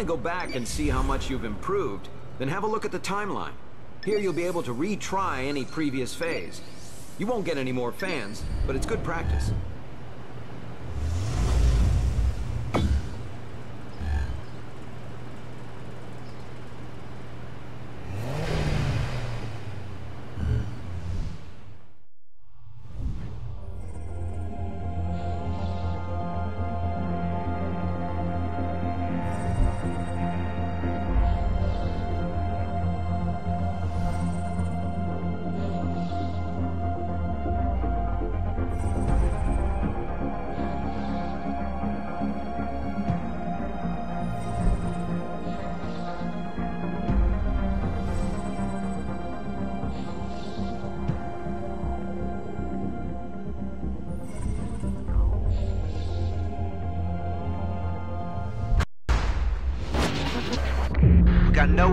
want to go back and see how much you've improved, then have a look at the timeline. Here you'll be able to retry any previous phase. You won't get any more fans, but it's good practice.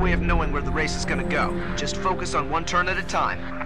Way of knowing where the race is gonna go. Just focus on one turn at a time.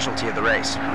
Casualty of the race.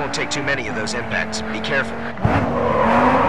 won't take too many of those impacts. Be careful.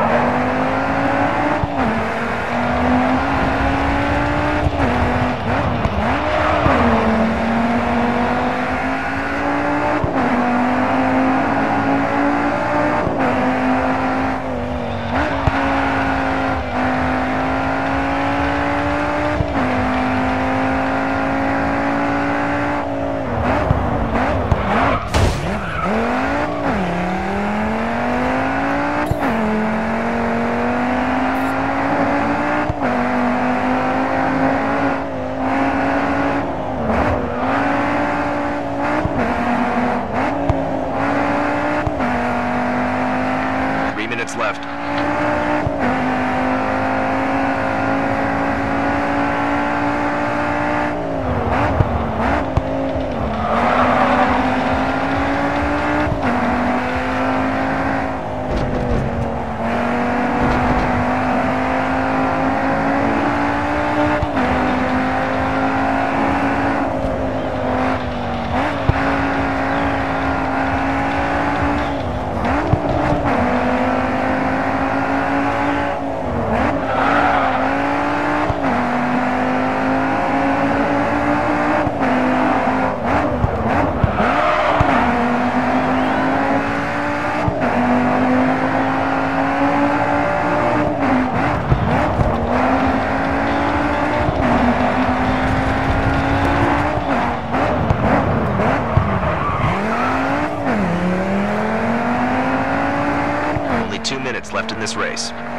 this race.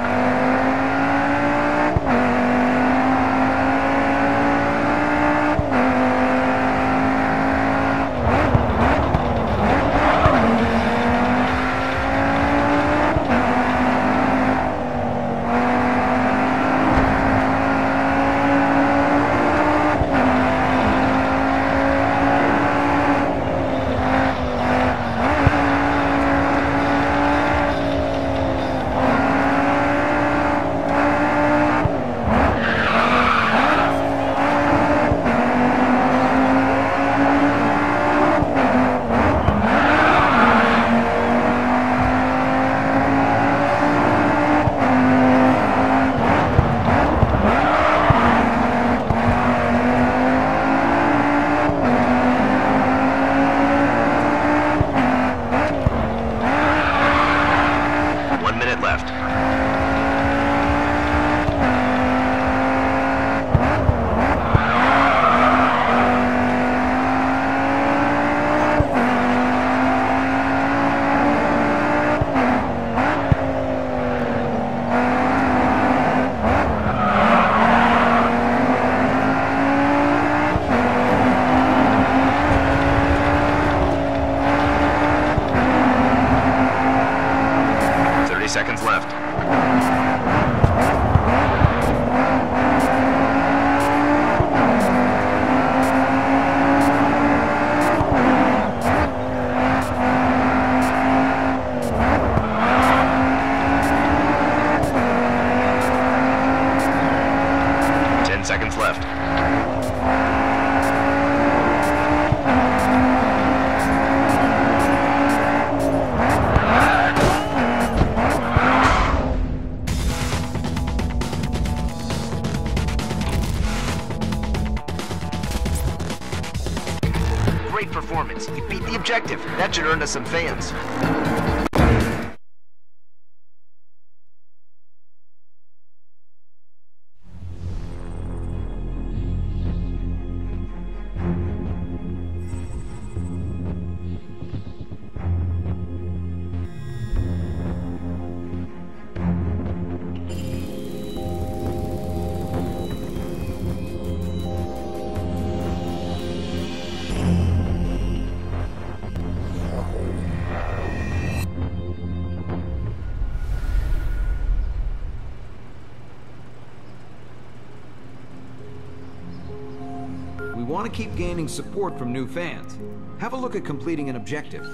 seconds left. Should earn us some fans. Want to keep gaining support from new fans. Have a look at completing an objective.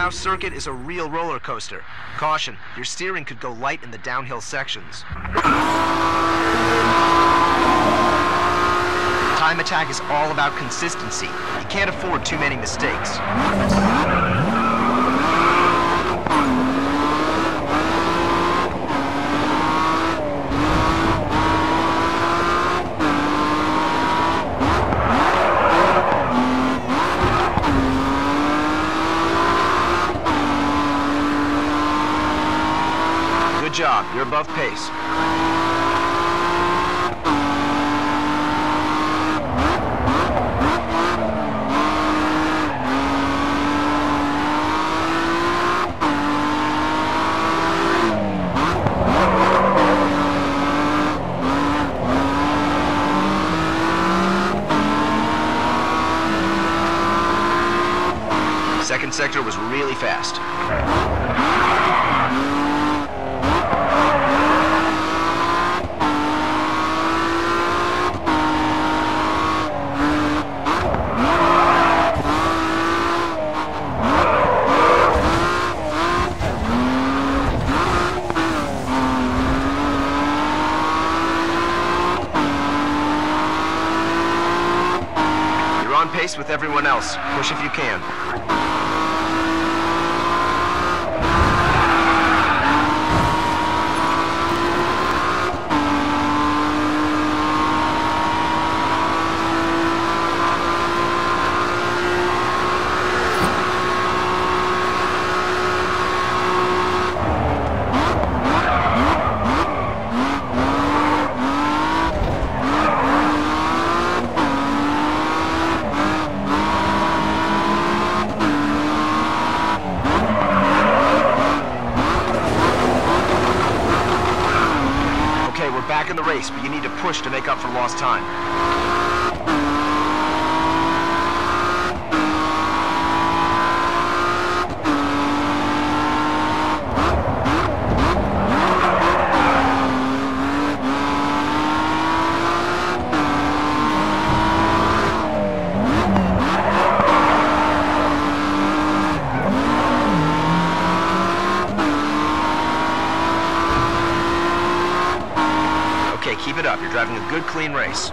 Portimao circuit is a real roller coaster. Caution, your steering could go light in the downhill sections. Time attack is all about consistency. You can't afford too many mistakes. Good job, pace. On pace with everyone else. Push if you can. Okay, we're back in the race, but you need to push to make up for lost time. Having a good clean race.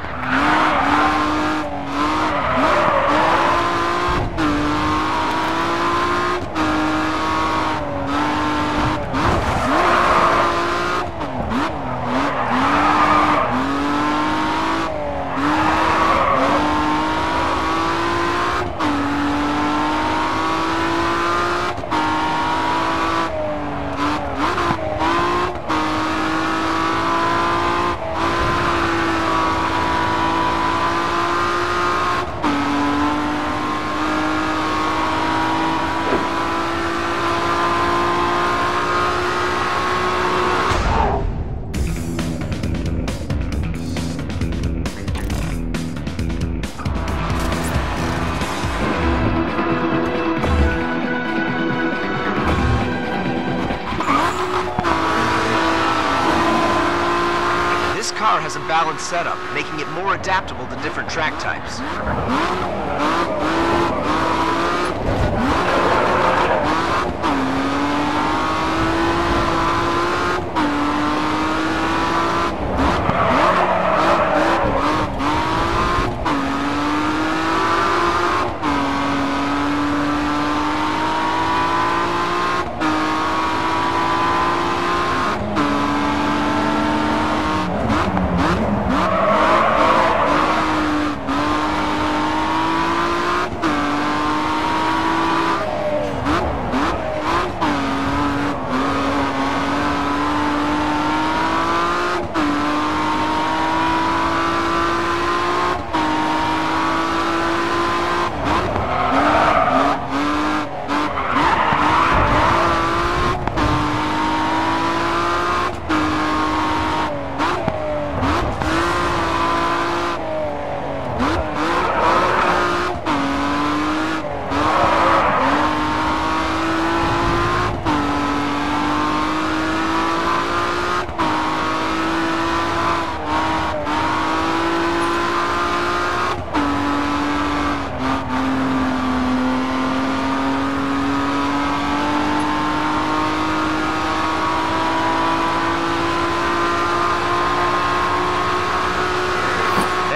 Car has a balanced setup, making it more adaptable to different track types.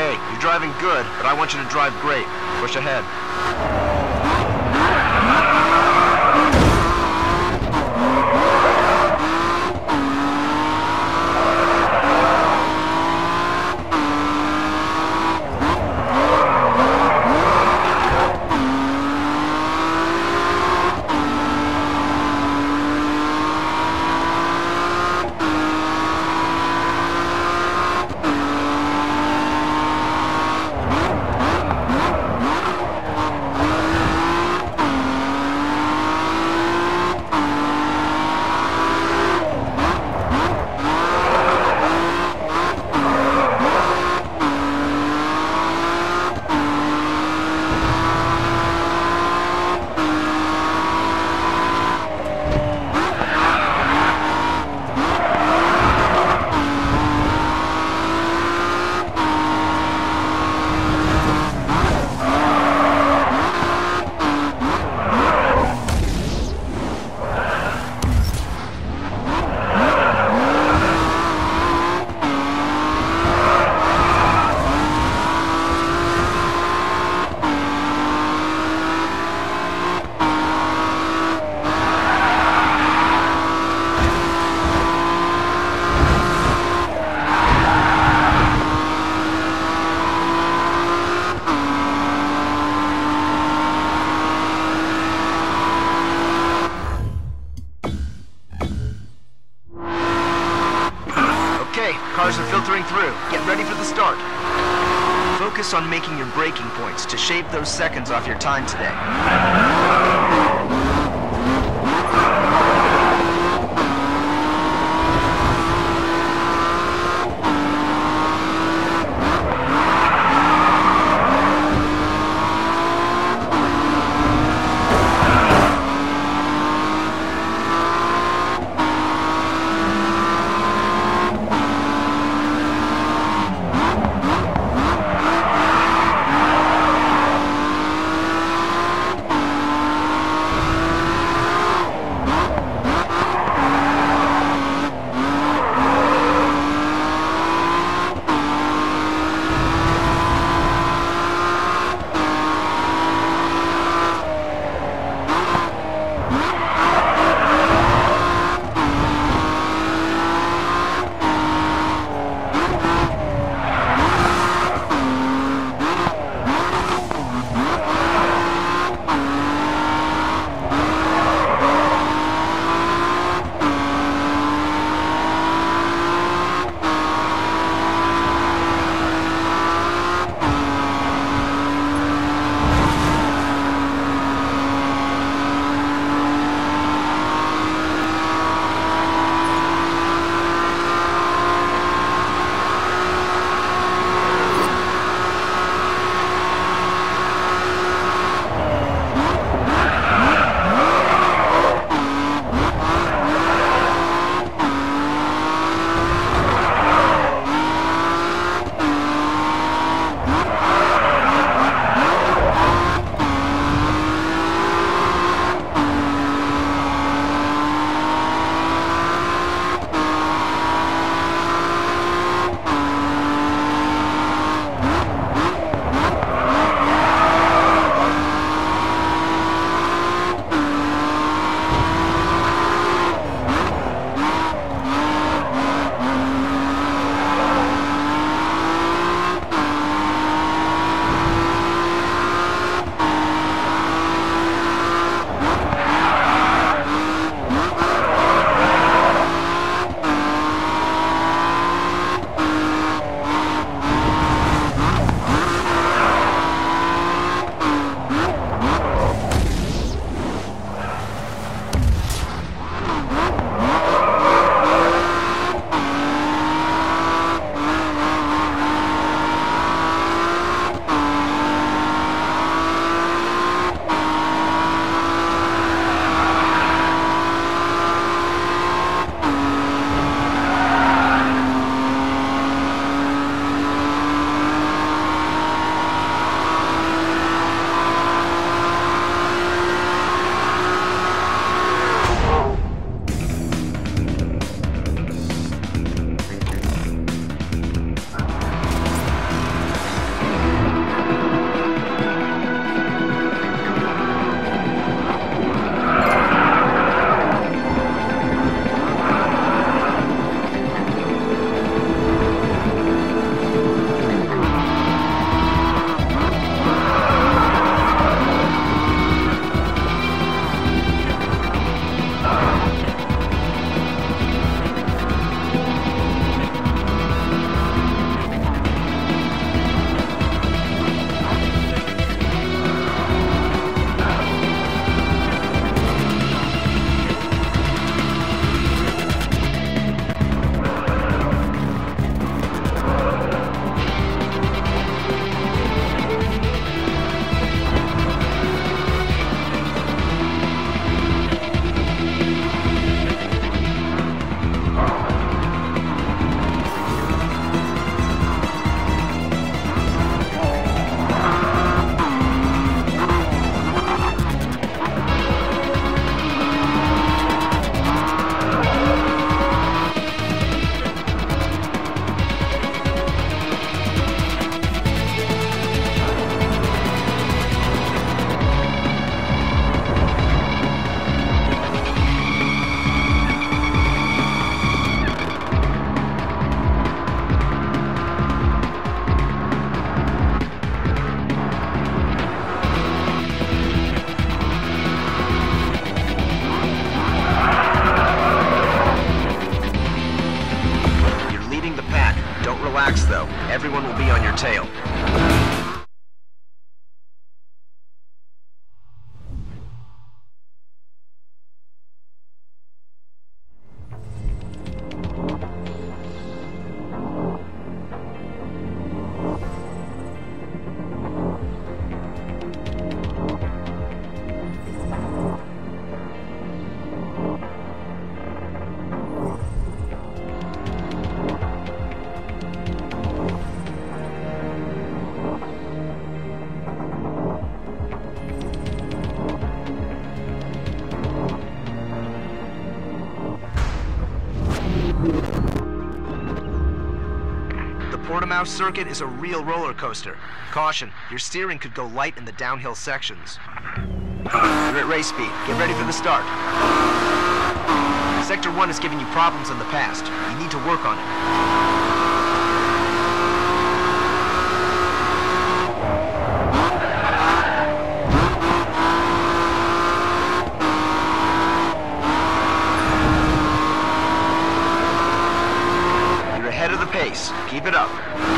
Hey, you're driving good, but I want you to drive great. Push ahead. Okay, cars are filtering through. Get ready for the start. Focus on making your braking points to shave those seconds off your time today. Portimao circuit is a real roller coaster. Caution, your steering could go light in the downhill sections. You're at race speed. Get ready for the start. Sector 1 has given you problems in the past. You need to work on it. You're ahead of the pace. Keep it up.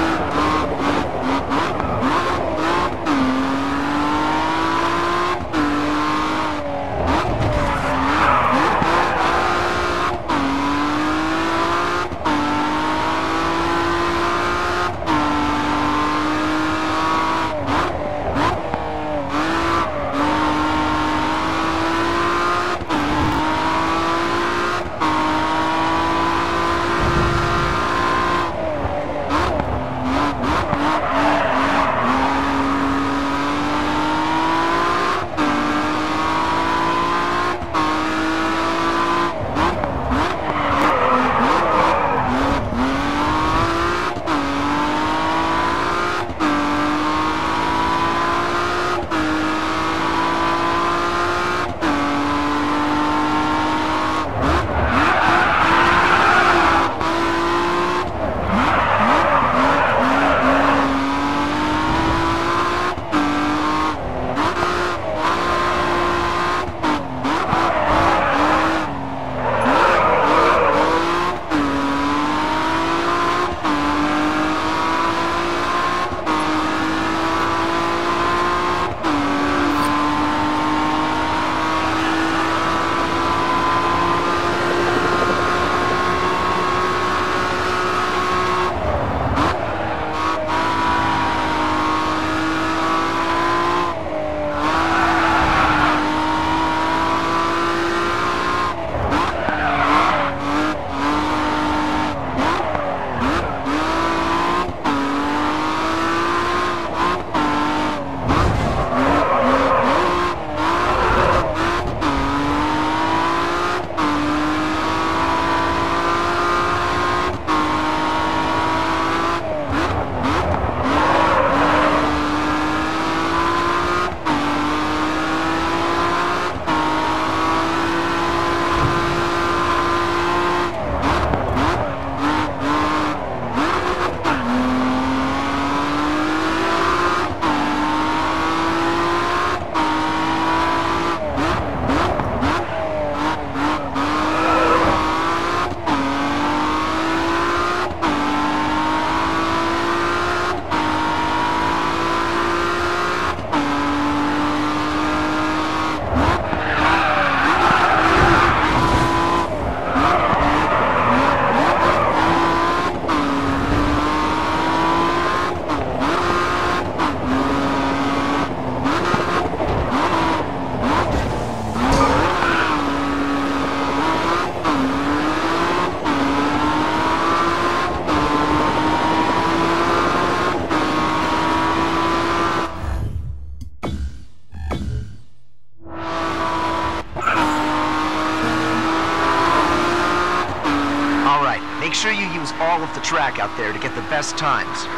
There to get the best times.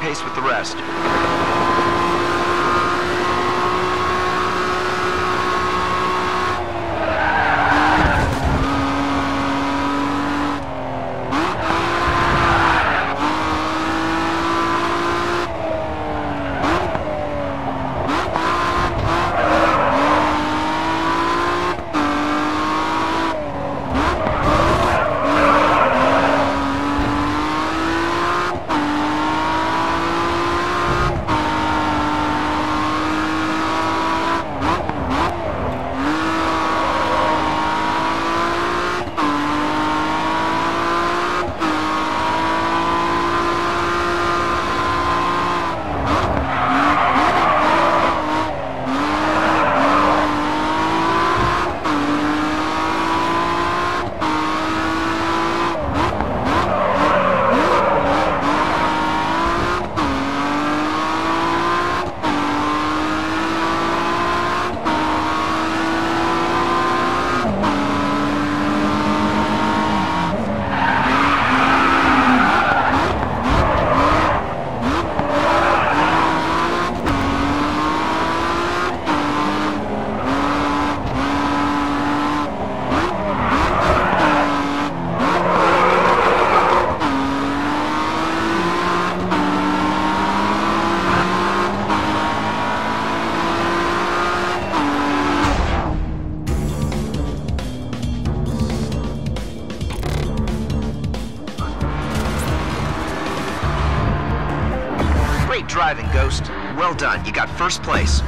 Pace with the rest. Great driving, Ghost. Well done. You got first place.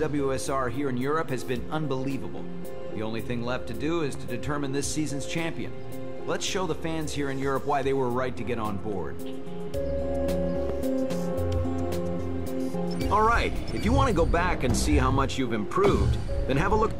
WSR here in Europe has been unbelievable. The only thing left to do is to determine this season's champion. Let's show the fans here in Europe why they were right to get on board. All right, if you want to go back and see how much you've improved, then have a look...